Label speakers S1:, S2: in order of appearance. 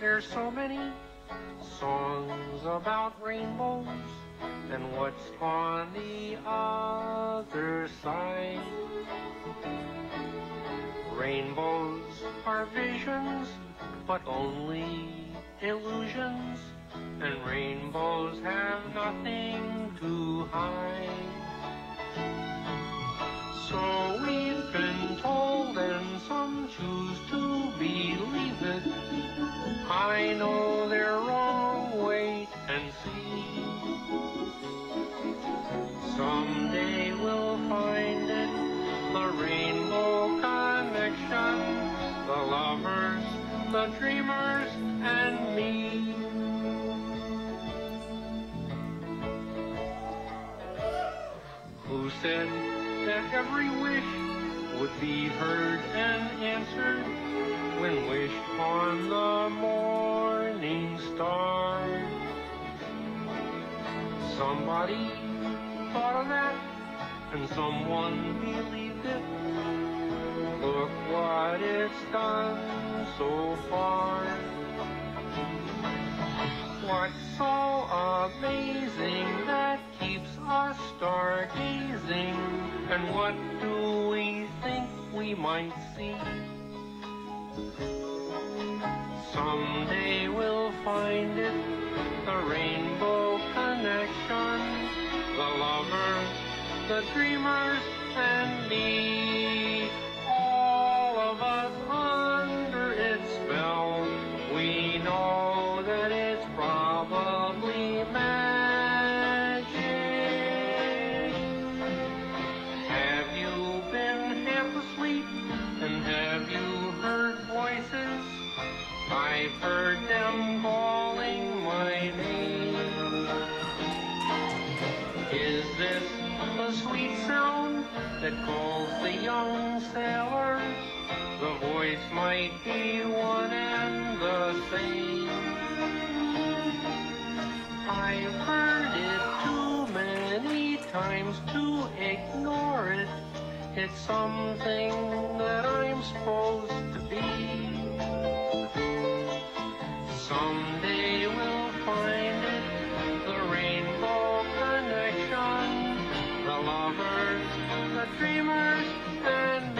S1: There's so many songs about rainbows and what's on the other side. Rainbows are visions, but only illusions, and rainbows have nothing to hide. I know they're wrong, wait and see. Someday we'll find it, the rainbow connection, the lovers, the dreamers, and me. Who said that every wish would be heard and answered when wished on the morning star? Somebody thought of that and someone believed it. Look what it's done so far. What's so amazing that keeps us stargazing? And what might see? Someday we'll find it, the rainbow connection, the lovers, the dreamers, and me. All of us under its spell, I've heard them calling my name. Is this the sweet sound that calls the young sailor? The voice might be one and the same. I've heard it too many times to ignore it. It's something that I'm supposed to be. Someday we'll find it, the rainbow connection, the lovers, the dreamers, and